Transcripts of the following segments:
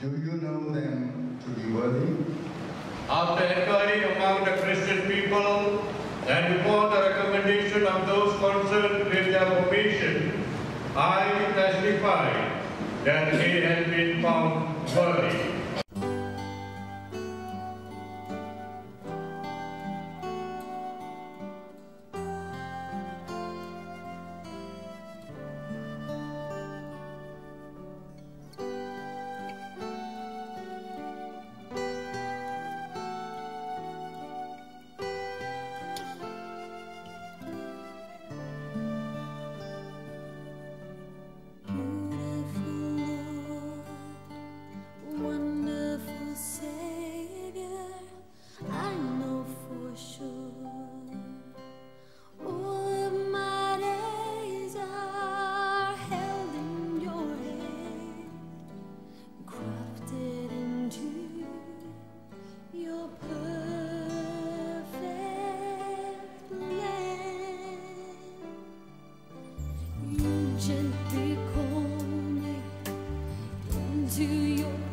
Do you know them to be worthy? After inquiry among the Christian people and upon the recommendation of those concerned with their formation, I testify that he has been found worthy. Into your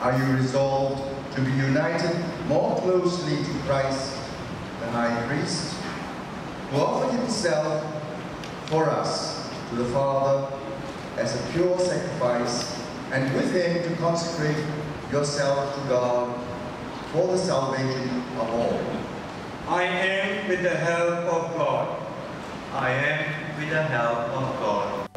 Are you resolved to be united more closely to Christ, the high priest, who offered himself for us to the Father as a pure sacrifice, and with him to consecrate yourself to God for the salvation of all? I am with the help of God. I am with the help of God.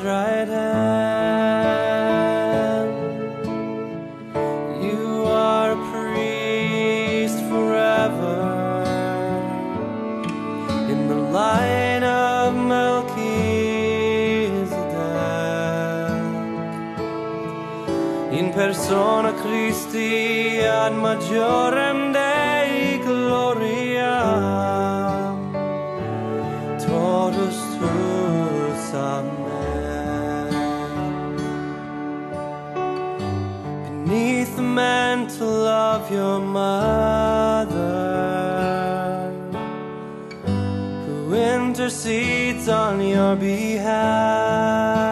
Right hand. You are a priest forever in the line of Melchizedek. In persona Christi ad majorem of your mother, who intercedes on your behalf.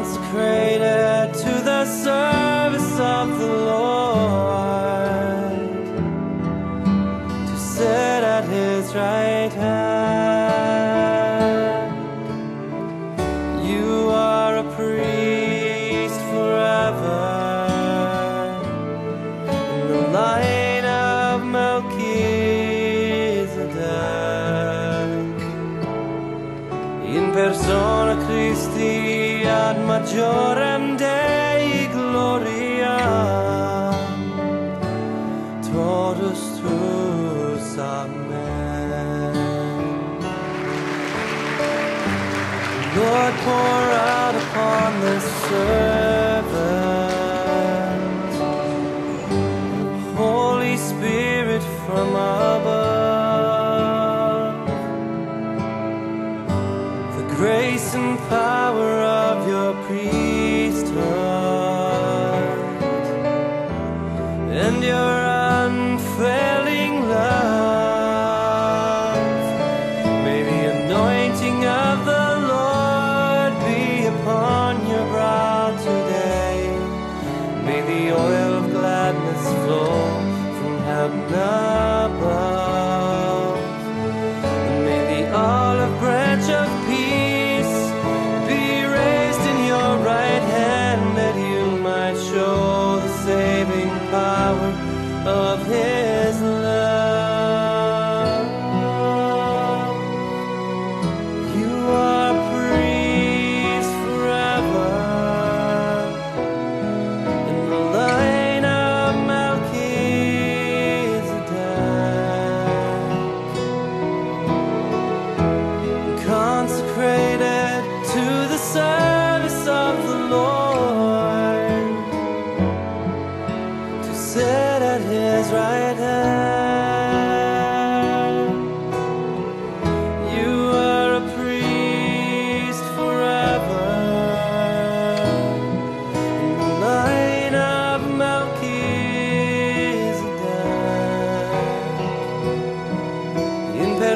Consecrated to the service of the Lord, to sit at His right hand. You are a priest forever in the line of Melchizedek. In persona Christi ad above. May the olive branch of peace be raised in your right hand that you might show the saving power of Him.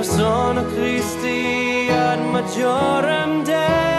sono Christi ad majorem Dei.